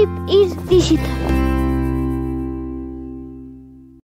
tip is digital.